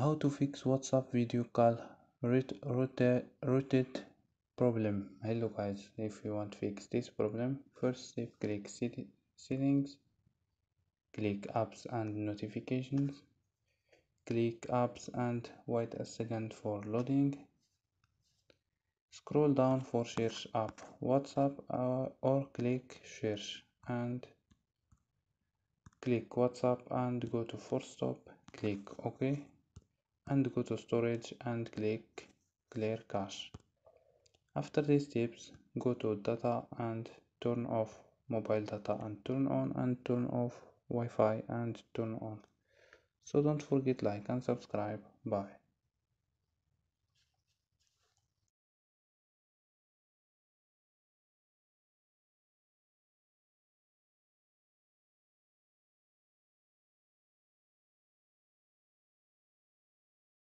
how to fix whatsapp video call rotate rotate problem. Hello guys. If you want to fix this problem first step click settings click apps and notifications click apps and wait a second for loading. Scroll down for search app whatsapp uh, or click search and click whatsapp and go to force stop click ok and go to storage and click clear cache. After these steps go to data and turn off mobile data and turn on and turn off wi-fi and turn on. So don't forget like and subscribe. Bye